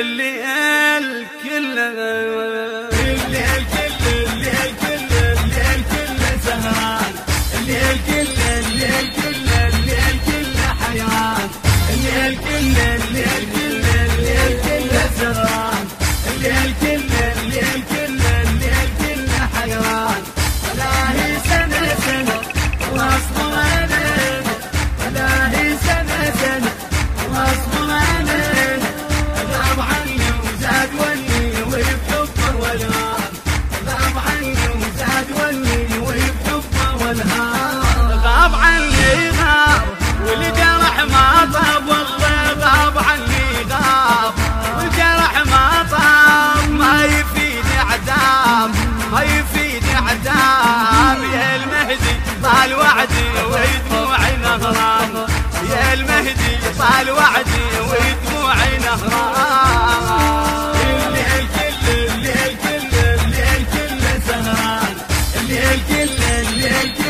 الليل هالكل اللي هالكل اللي هالكل سهران اللي هالكل اللي هالكل العتاب يا المهدي طال وعدي ودموعي نهران. يا المهدي طال وعدي ودموعي نهران. اللي كله اللي كله اللي كله سهران. اللي كله اللي كله